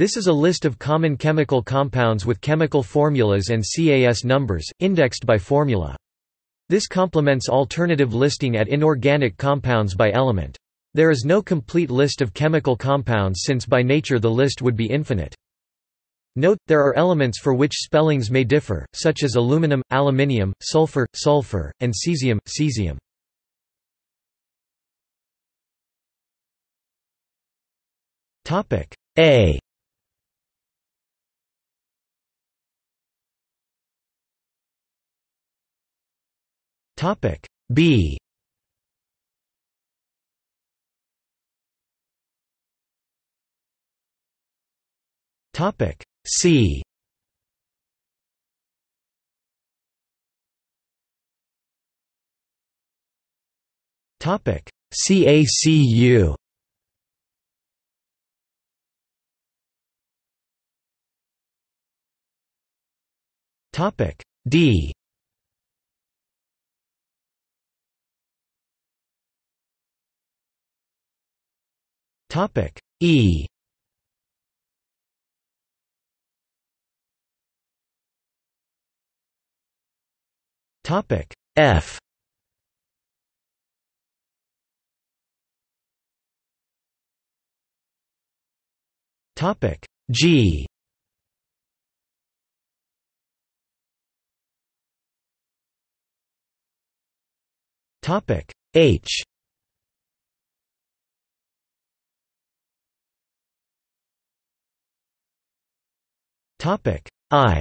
This is a list of common chemical compounds with chemical formulas and CAS numbers, indexed by formula. This complements alternative listing at inorganic compounds by element. There is no complete list of chemical compounds since by nature the list would be infinite. Note, there are elements for which spellings may differ, such as aluminum, aluminium, sulfur, sulfur, and cesium, cesium. A Topic B. Topic C. Topic CACU Topic D Topic. E. Topic. F. Topic. G. Topic. H Topic. I.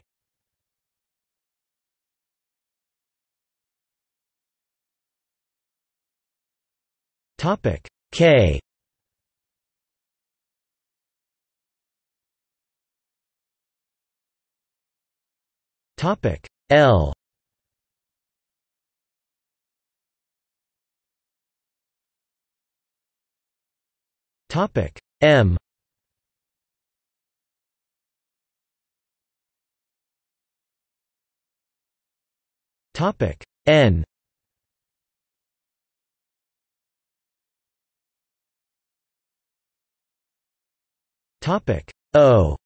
Topic. K. Topic. L. Topic. M Topic. N. Topic. O.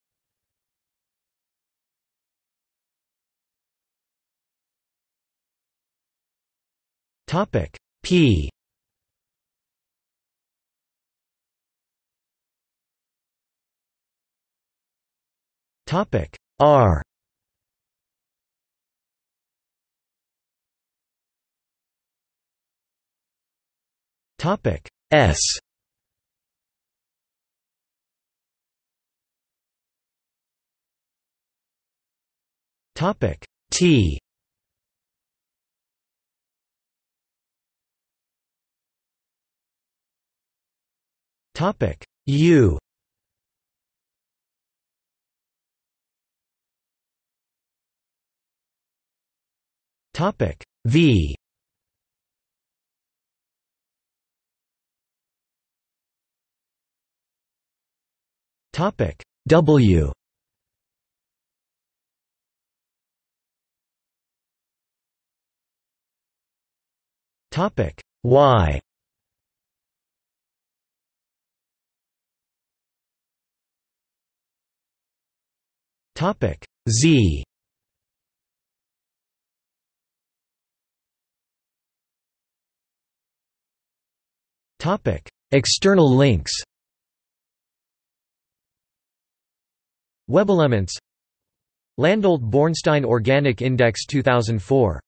Topic. P. Topic. R Topic S. Topic T. Topic U. Topic V Topic W. Topic Y. Topic Z. Topic External links Webelements. Landolt Bornstein Organic Index 2004